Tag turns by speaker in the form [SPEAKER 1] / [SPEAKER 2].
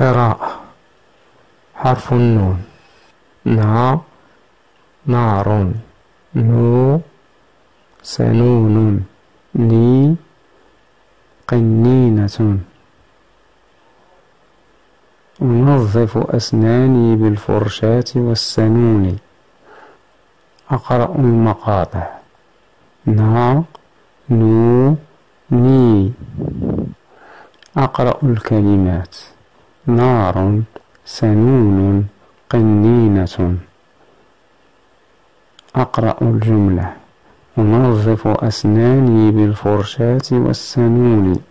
[SPEAKER 1] قراءة حرف النون. نا نار. نو. سنون. ني قنينة. أنظف أسناني بالفرشاة والسنون. أقرأ المقاطع. نا نو. ني. أقرأ الكلمات. نار سنون قنينة أقرأ الجملة. أنظف أسناني بالفرشاة والسنون.